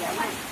やば。